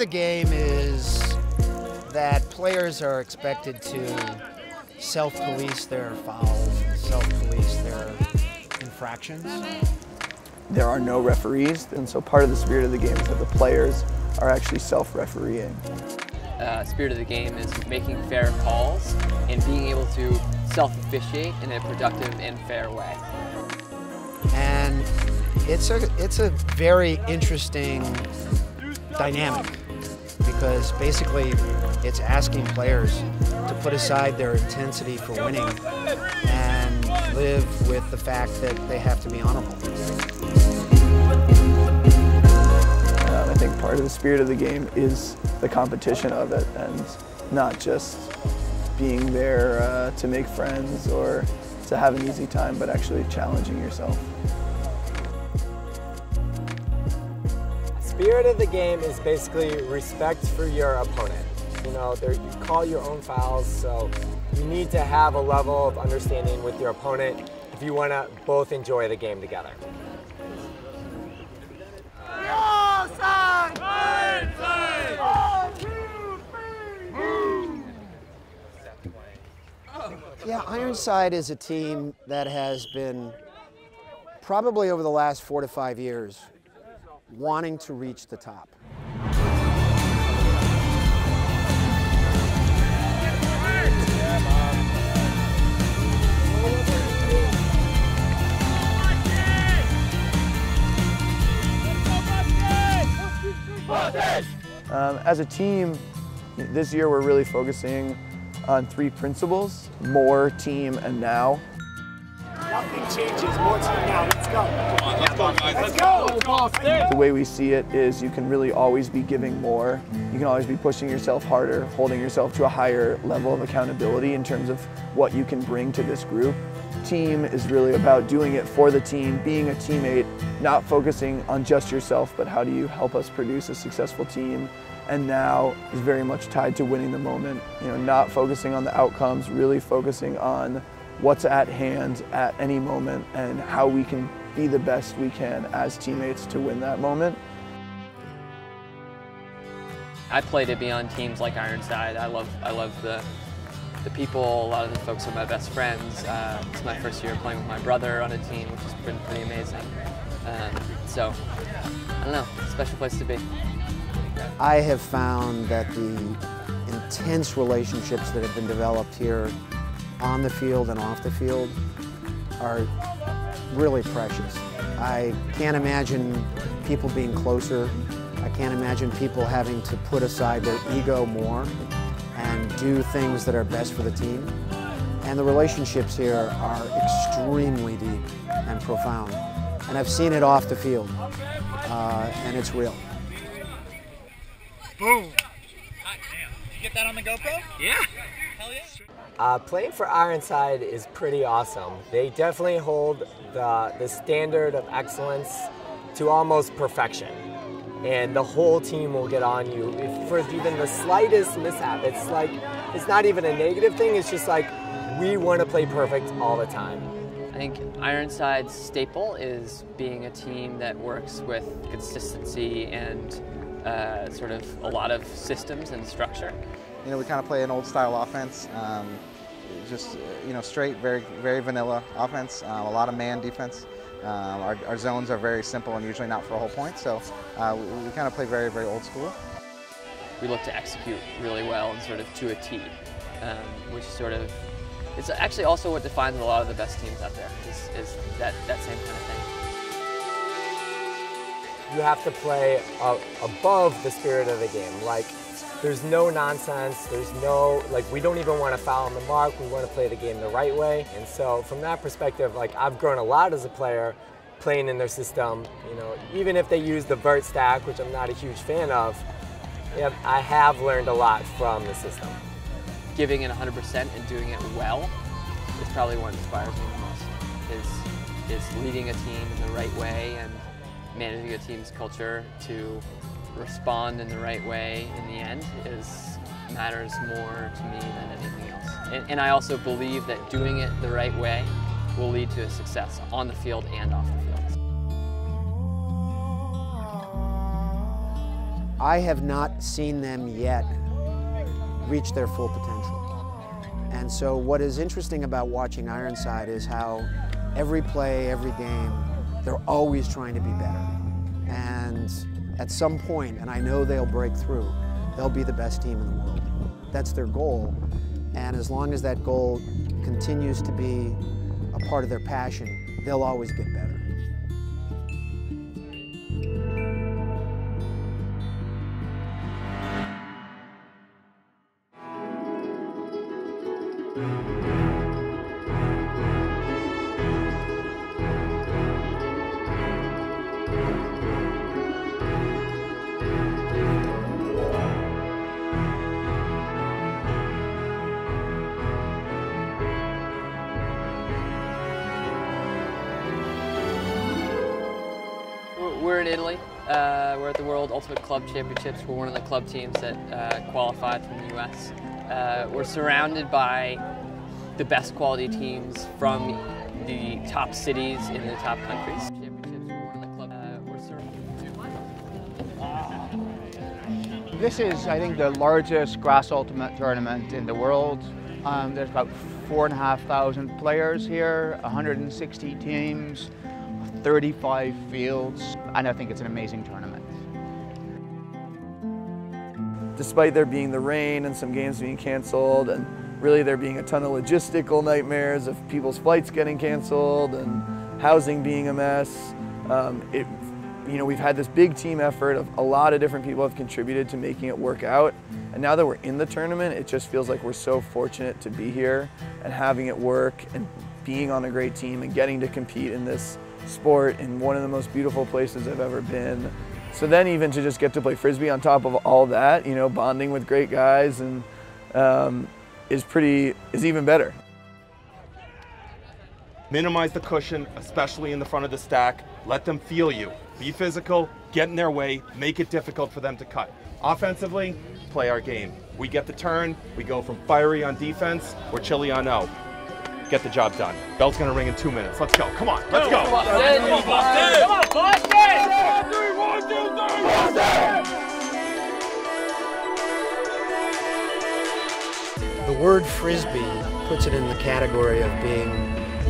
of the game is that players are expected to self-police their fouls self-police their infractions. There are no referees, and so part of the spirit of the game is that the players are actually self-refereeing. Uh, spirit of the game is making fair calls and being able to self-officiate in a productive and fair way. And it's a, it's a very interesting dynamic because basically it's asking players to put aside their intensity for winning and live with the fact that they have to be honorable. Uh, I think part of the spirit of the game is the competition of it and not just being there uh, to make friends or to have an easy time, but actually challenging yourself. Spirit of the game is basically respect for your opponent. You know, you call your own fouls, so you need to have a level of understanding with your opponent if you want to both enjoy the game together. Yeah, Ironside is a team that has been probably over the last four to five years wanting to reach the top. Um, as a team, this year we're really focusing on three principles, more, team, and now. Nothing changes, more team now, let's go. Come on, let's go guys, let's go. The way we see it is you can really always be giving more. You can always be pushing yourself harder, holding yourself to a higher level of accountability in terms of what you can bring to this group. Team is really about doing it for the team, being a teammate, not focusing on just yourself, but how do you help us produce a successful team and now is very much tied to winning the moment. You know, not focusing on the outcomes, really focusing on what's at hand at any moment and how we can be the best we can as teammates to win that moment. I play to be on teams like Ironside. I love I love the the people. A lot of the folks are my best friends. Uh, it's my first year playing with my brother on a team, which has been pretty amazing. Um, so I don't know, special place to be. I have found that the intense relationships that have been developed here on the field and off the field are really precious. I can't imagine people being closer. I can't imagine people having to put aside their ego more and do things that are best for the team. And the relationships here are extremely deep and profound. And I've seen it off the field, uh, and it's real. Boom. Did you get that on the GoPro? Yeah. Uh, playing for Ironside is pretty awesome. They definitely hold the, the standard of excellence to almost perfection. And the whole team will get on you if for even the slightest mishap. It's like, it's not even a negative thing, it's just like, we want to play perfect all the time. I think Ironside's staple is being a team that works with consistency and uh, sort of a lot of systems and structure. You know, we kind of play an old style offense, um, just you know straight, very very vanilla offense. Um, a lot of man defense. Um, our, our, zones are very simple and usually not for a whole point, so uh, we, we, kind of play very very old school. We look to execute really well and sort of to a T, um, which sort of it's actually also what defines a lot of the best teams out there is, is that that same kind of thing you have to play uh, above the spirit of the game. Like, there's no nonsense. There's no, like, we don't even want to foul on the mark. We want to play the game the right way. And so, from that perspective, like, I've grown a lot as a player playing in their system. You know, even if they use the vert stack, which I'm not a huge fan of, yeah, I have learned a lot from the system. Giving it 100% and doing it well is probably what inspires me the most. Is is leading a team in the right way and managing a team's culture to respond in the right way in the end is matters more to me than anything else. And, and I also believe that doing it the right way will lead to success on the field and off the field. I have not seen them yet reach their full potential. And so what is interesting about watching Ironside is how every play, every game, they're always trying to be better. And at some point, and I know they'll break through, they'll be the best team in the world. That's their goal. And as long as that goal continues to be a part of their passion, they'll always get better. Club Championships. We're one of the club teams that uh, qualified from the U.S. Uh, we're surrounded by the best quality teams from the top cities in the top countries. Uh. This is, I think, the largest grass ultimate tournament in the world. Um, there's about four and a half thousand players here, 160 teams, 35 fields, and I think it's an amazing tournament. Despite there being the rain and some games being canceled, and really there being a ton of logistical nightmares of people's flights getting canceled and housing being a mess, um, it, you know, we've had this big team effort of a lot of different people have contributed to making it work out. And now that we're in the tournament, it just feels like we're so fortunate to be here and having it work and being on a great team and getting to compete in this sport in one of the most beautiful places I've ever been. So then even to just get to play Frisbee on top of all that, you know, bonding with great guys and um, is pretty, is even better. Minimize the cushion, especially in the front of the stack. Let them feel you. Be physical, get in their way, make it difficult for them to cut. Offensively, play our game. We get the turn, we go from fiery on defense, we're chilly on O. Get the job done. Bell's gonna ring in two minutes. Let's go. Come on, let's go. Come on, Boston! Come on, Boston! The word frisbee puts it in the category of being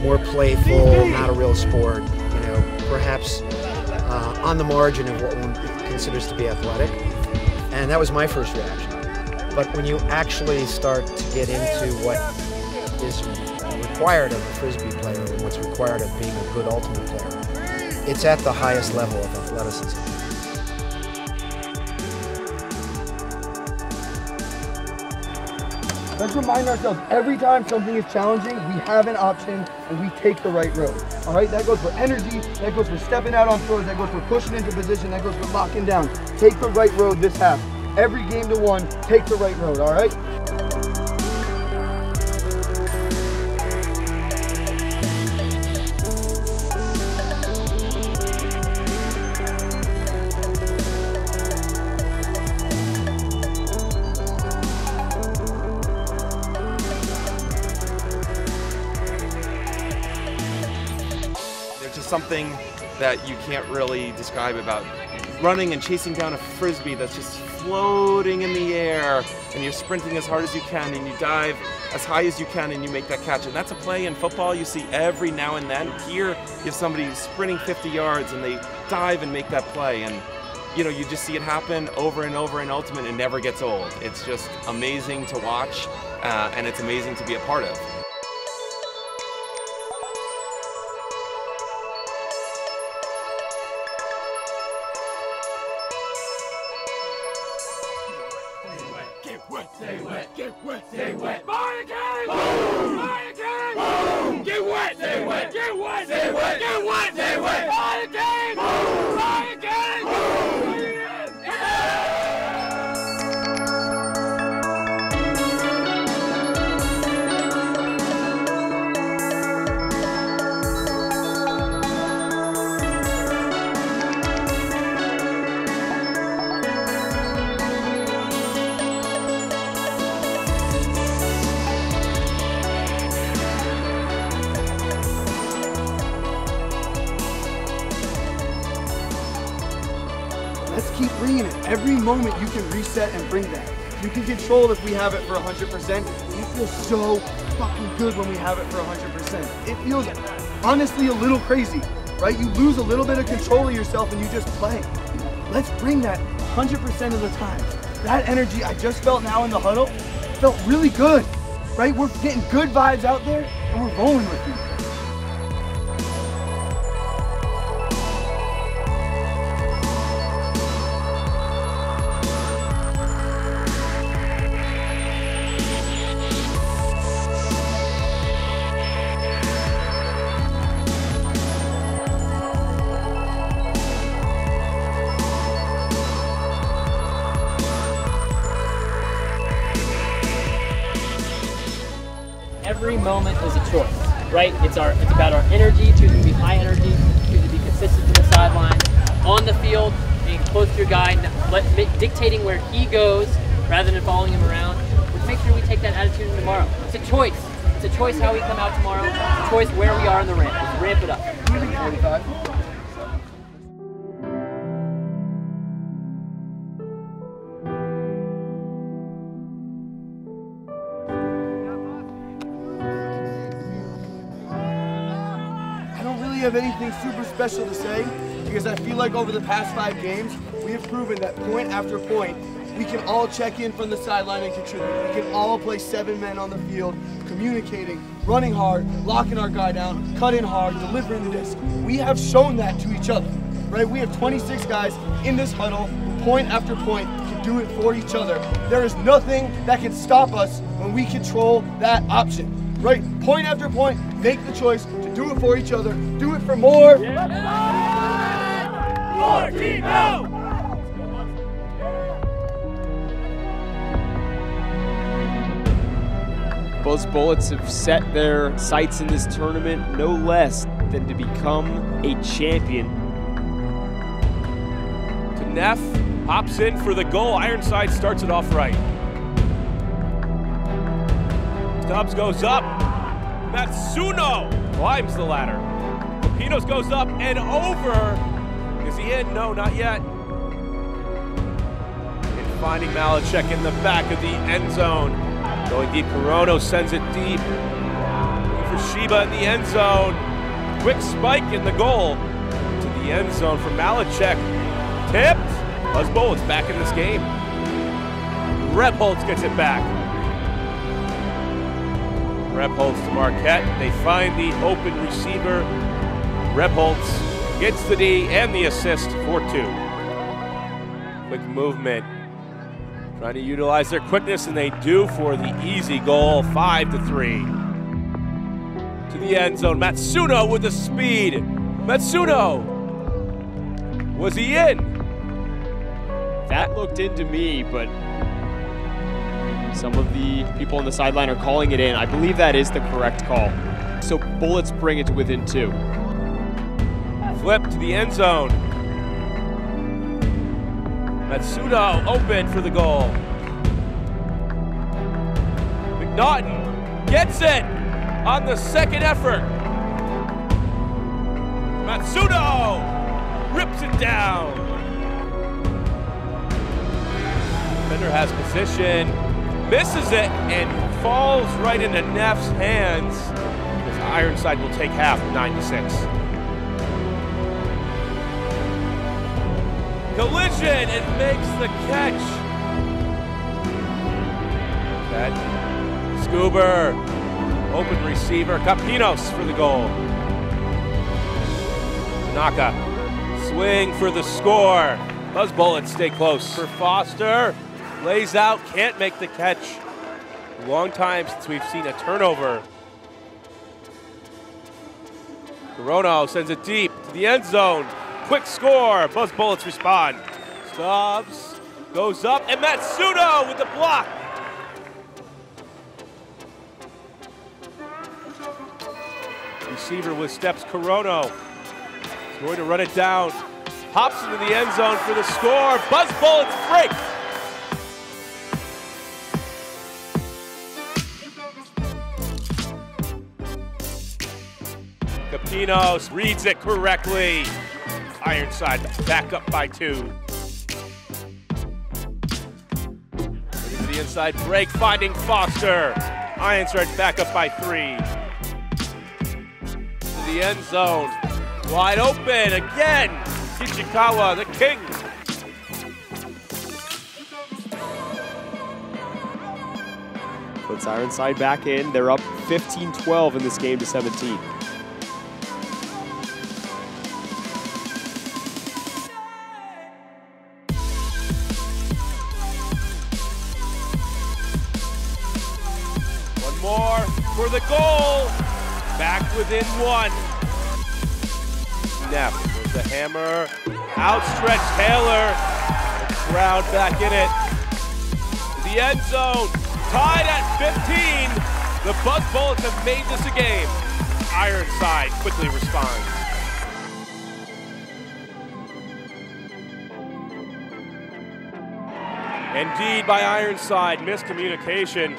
more playful, not a real sport, you know, perhaps uh, on the margin of what one considers to be athletic. And that was my first reaction. But when you actually start to get into what is required of a frisbee player and what's required of being a good ultimate player, it's at the highest level of athleticism. Let's remind ourselves every time something is challenging, we have an option and we take the right road. All right, that goes for energy, that goes for stepping out on throws, that goes for pushing into position, that goes for locking down. Take the right road this half. Every game to one, take the right road, all right? Something that you can't really describe about running and chasing down a frisbee that's just floating in the air and you're sprinting as hard as you can and you dive as high as you can and you make that catch. And that's a play in football you see every now and then. Here you have somebody sprinting 50 yards and they dive and make that play. And you know you just see it happen over and over in ultimate it never gets old. It's just amazing to watch uh, and it's amazing to be a part of moment you can reset and bring that. You can control if we have it for 100%. It feels so fucking good when we have it for 100%. It feels honestly a little crazy, right? You lose a little bit of control of yourself and you just play. Let's bring that 100% of the time. That energy I just felt now in the huddle felt really good, right? We're getting good vibes out there and we're rolling with you. Field, being close to your guy, let, dictating where he goes rather than following him around. Let's make sure we take that attitude tomorrow. It's a choice. It's a choice how we come out tomorrow. It's a choice where we are in the ramp. Let's ramp it up. I don't really have anything super special to say because I feel like over the past five games, we have proven that point after point, we can all check in from the sideline and contribute. We can all play seven men on the field, communicating, running hard, locking our guy down, cutting hard, delivering the disc. We have shown that to each other, right? We have 26 guys in this huddle, point after point, can do it for each other. There is nothing that can stop us when we control that option, right? Point after point, make the choice to do it for each other, do it for more. More out! Buzz Bullets have set their sights in this tournament no less than to become a champion. To Neff, hops in for the goal. Ironside starts it off right. Stubbs goes up. Matsuno climbs the ladder. Pinos goes up and over. In? No, not yet. And finding Malachek in the back of the end zone. Going deep, Corono sends it deep. For Sheba in the end zone. Quick spike in the goal to the end zone for Malachek. Tipped. Buzz Bullets back in this game. Rebholz gets it back. Rebholz to Markette. They find the open receiver. Rebholz gets the D and the assist for two. Quick movement. Trying to utilize their quickness, and they do for the easy goal, five to three. To the end zone, Matsuno with the speed. Matsuno, was he in? That looked into me, but some of the people on the sideline are calling it in. I believe that is the correct call. So Bullets bring it to within two. Flip to the end zone. Matsuno open for the goal. McNaughton gets it on the second effort. Matsuno rips it down. Defender has position, misses it, and falls right into Neff's hands. Ironside will take half, nine to six. Collision and makes the catch. That Scuber, open receiver, Capinos for the goal. Naka, swing for the score. Buzz Bullets stay close for Foster. Lays out, can't make the catch. Long time since we've seen a turnover. Corono sends it deep to the end zone. Quick score. Buzz Bullets respond. Stubbs goes up, and Matsuno with the block. Receiver with steps. Corono is going to run it down. Hops into the end zone for the score. Buzz Bullets break. Capinos reads it correctly. Ironside back up by two. the Inside break, finding Foster. Ironside back up by three. To the end zone. Wide open again. Kichikawa, the king. Puts Ironside back in. They're up 15-12 in this game to 17. Goal. Back within one. Neff with the hammer. Outstretched Taylor. Crowd back in it. The end zone. Tied at 15. The Buzz Bullets have made this a game. Ironside quickly responds. Indeed, by Ironside, miscommunication.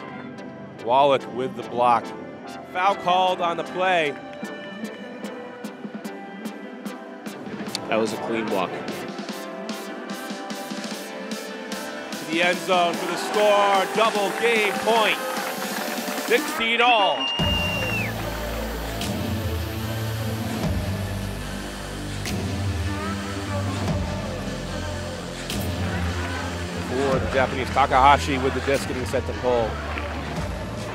Wallach with the block. Foul called on the play. That was a clean walk. To the end zone for the score. Double game point. 16 all. For the Japanese, Takahashi with the disc getting set to pull.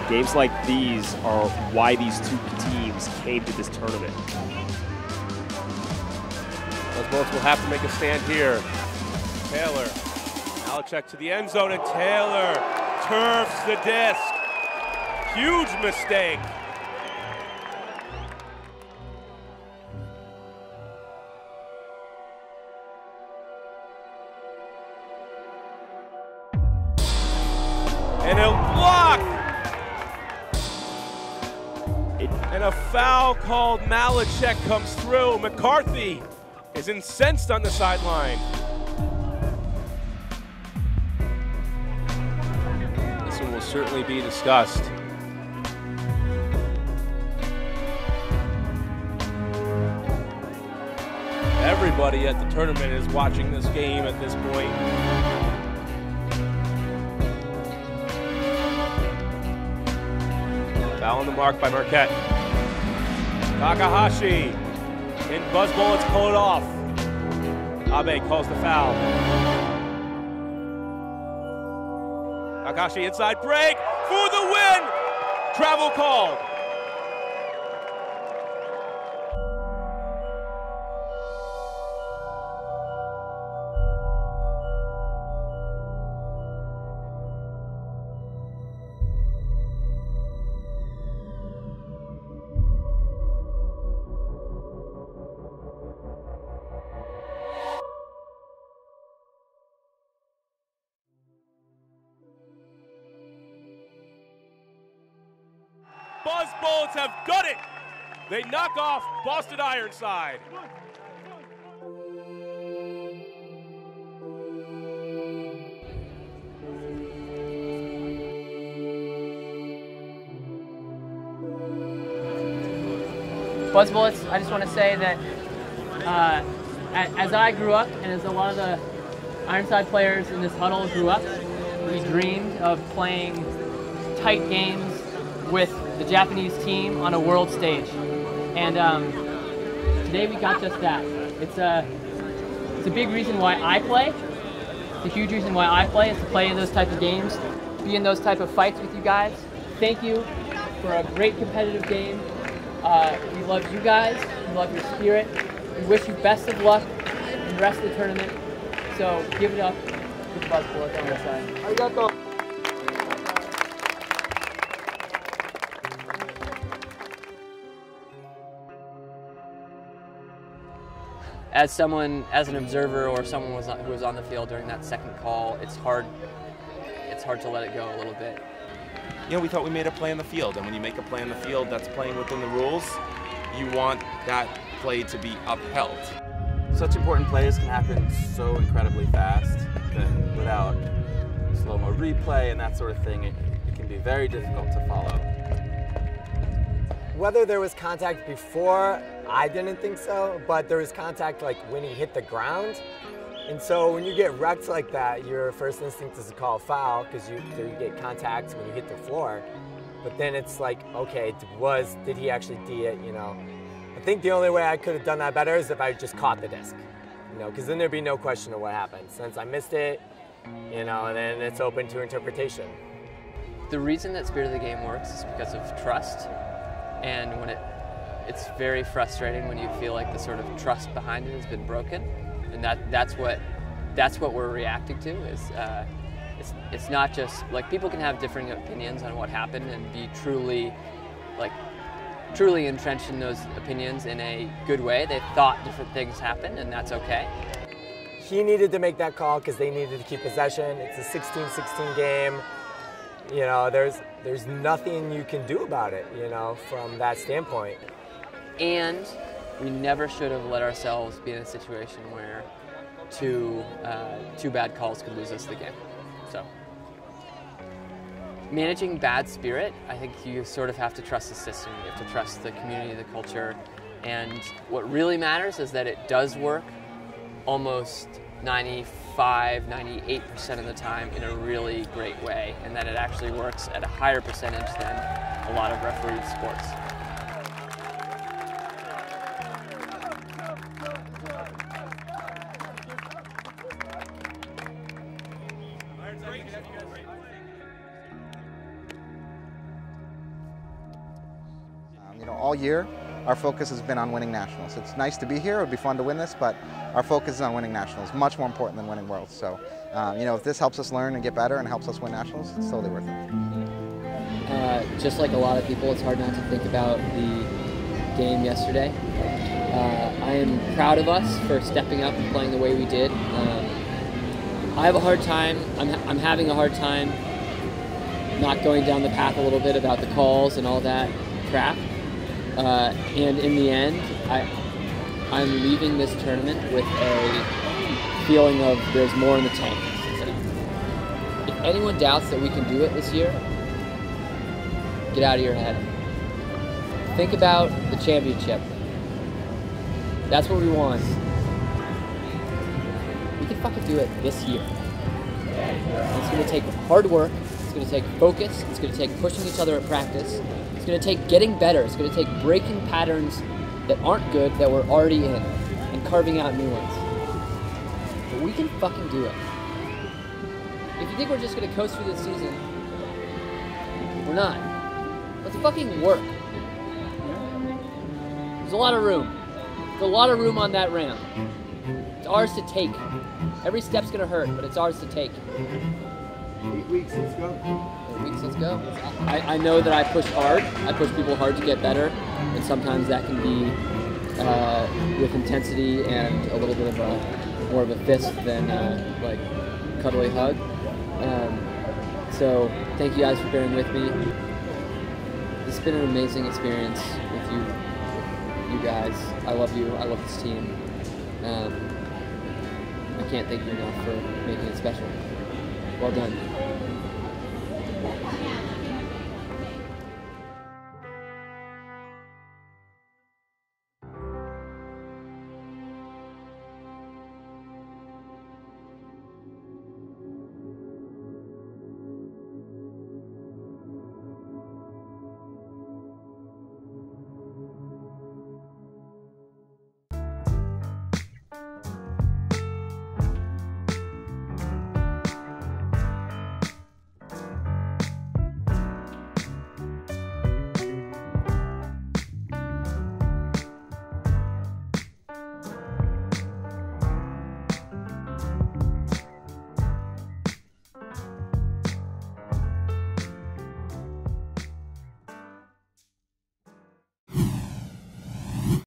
Games like these are why these two teams came to this tournament. Those Bullets will have to make a stand here. Taylor, Alachek to the end zone, and Taylor turfs the disc. Huge mistake. Foul called Malachek comes through. McCarthy is incensed on the sideline. This one will certainly be discussed. Everybody at the tournament is watching this game at this point. Foul on the mark by Markette. Takahashi. And Buzz Bullets pull it off. Abe calls the foul. Takahashi inside break for the win. Travel called. Buzz Bullets have done it. They knock off Boston Ironside. Buzz Bullets, I just want to say that uh, as I grew up and as a lot of the Ironside players in this huddle grew up, we dreamed of playing tight games the Japanese team on a world stage. And um, today we got just that. It's a, it's a big reason why I play. It's a huge reason why I play is to play in those type of games, be in those type of fights with you guys. Thank you for a great competitive game. Uh, we love you guys. We love your spirit. We wish you best of luck in the rest of the tournament. So give it up for the Buzz Bullets on our side. Arigato. As someone, as an observer or someone was on, who was on the field during that second call, it's hard. It's hard to let it go a little bit. You know, we thought we made a play on the field, and when you make a play on the field that's playing within the rules, you want that play to be upheld. Such important plays can happen so incredibly fast that without slow-mo replay and that sort of thing, it, it can be very difficult to follow. Whether there was contact before, I didn't think so, but there was contact like when he hit the ground. And so when you get wrecked like that, your first instinct is to call foul because you, you get contact when you hit the floor. But then it's like, okay, was did he actually D it? You know, I think the only way I could have done that better is if I just caught the disc. You know, because then there'd be no question of what happened. Since I missed it, you know, and then it's open to interpretation. The reason that Spirit of the Game works is because of trust, and when it, it's very frustrating when you feel like the sort of trust behind it has been broken, and that that's what that's what we're reacting to is. Uh, it's, it's not just like people can have differing opinions on what happened and be truly like truly entrenched in those opinions in a good way. They thought different things happened and that's okay. He needed to make that call because they needed to keep possession. It's a 16-16 game. You know, there's there's nothing you can do about it, you know, from that standpoint. And we never should have let ourselves be in a situation where two uh, two bad calls could lose us the game. So managing bad spirit, I think you sort of have to trust the system. You have to trust the community, the culture, and what really matters is that it does work almost 95, 98% of the time in a really great way, and that it actually works at a higher percentage than a lot of refereed sports. Um, you know, all year, our focus has been on winning nationals. It's nice to be here. It would be fun to win this, but our focus is on winning nationals. Much more important than winning worlds. So, um, you know, if this helps us learn and get better and helps us win nationals, it's totally worth it. Uh, just like a lot of people, it's hard not to think about the game yesterday. Uh, I am proud of us for stepping up and playing the way we did. Um, I have a hard time. I'm, I'm having a hard time not going down the path a little bit about the calls and all that crap. Uh, and in the end, I, I'm leaving this tournament with a feeling of there's more in the tank. If anyone doubts that we can do it this year, get out of your head. Think about the championship. That's what we want. We can fucking do it this year. It's gonna take hard work, it's gonna take focus, it's gonna take pushing each other at practice, it's gonna take getting better, it's gonna take breaking patterns that aren't good that we're already in and carving out new ones. But we can fucking do it. If you think we're just gonna coast through this season, we're not. Let's fucking work. There's a lot of room. There's a lot of room on that ramp. It's ours to take. Every step's gonna hurt, but it's ours to take. Eight weeks, let's go. Weeks, let's go. I, I know that I push hard. I push people hard to get better, and sometimes that can be uh, with intensity and a little bit of a more of a fist than uh, like cuddly hug. Um, so thank you guys for bearing with me. It's been an amazing experience with you, you guys. I love you. I love this team. Um, I can't thank you enough for making it special. Well done.